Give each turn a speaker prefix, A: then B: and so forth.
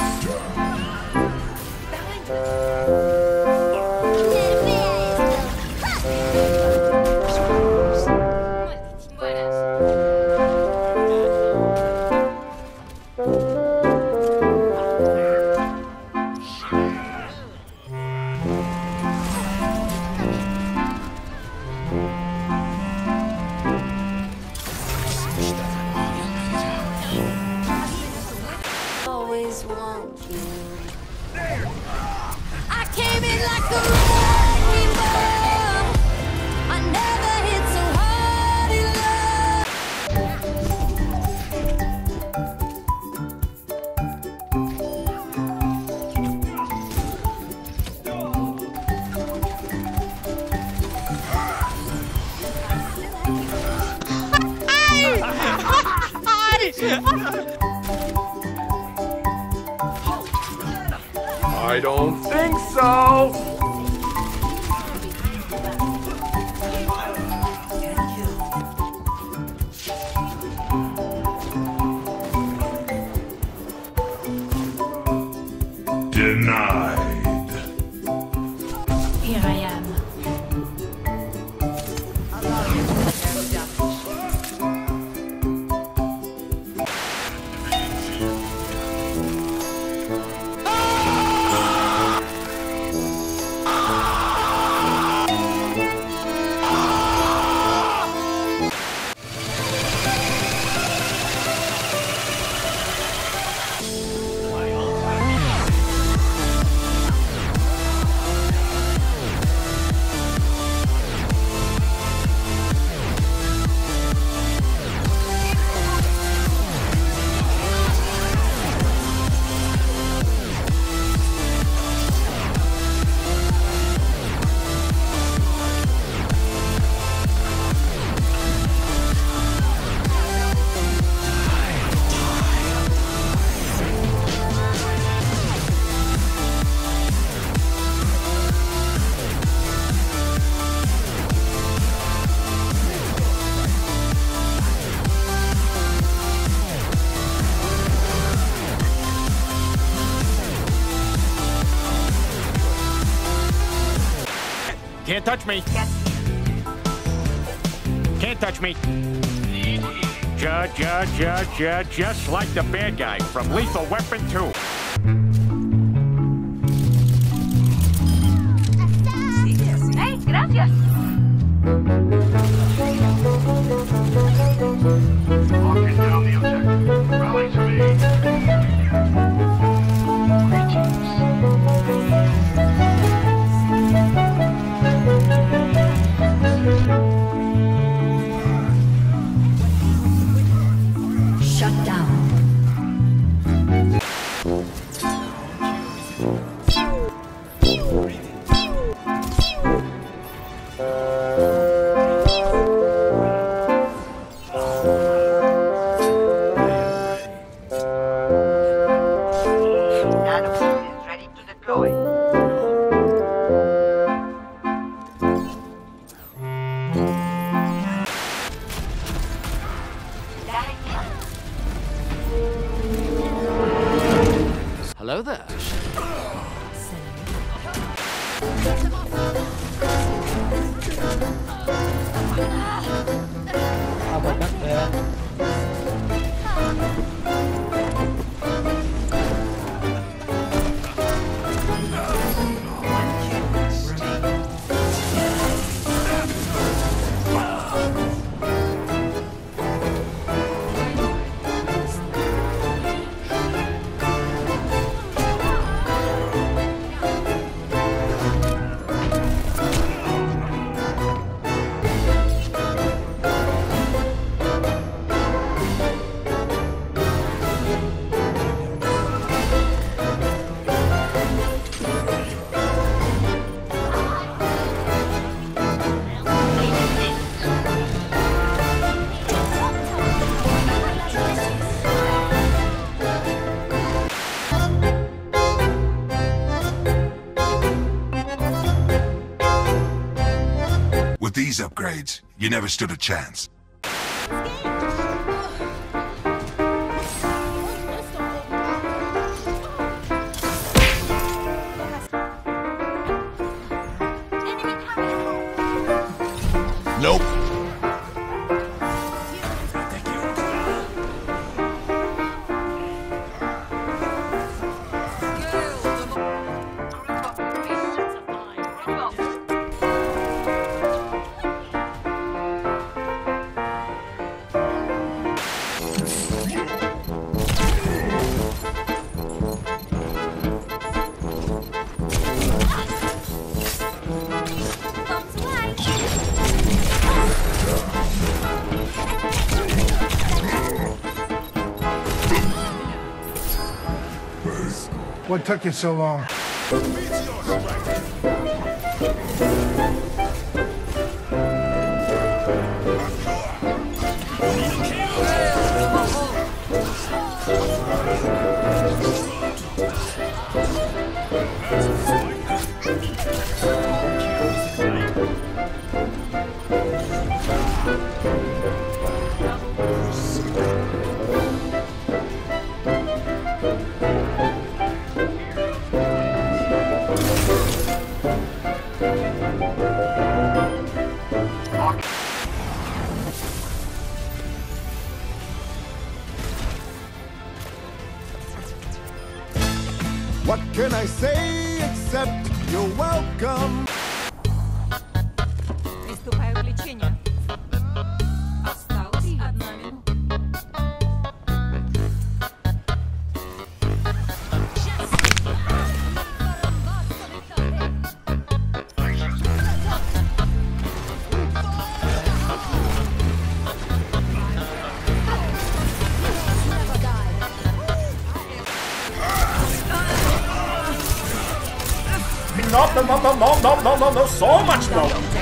A: always I
B: don't think so.
C: Denied.
D: Can't touch me. Can't touch me. Ju ju ju ju just like the bad guy from Lethal Weapon 2.
C: these upgrades, you never stood a chance. Nope.
E: What took you so long?
F: What can I say except you're welcome?
B: No, no, no, no, no, no, no, so much no.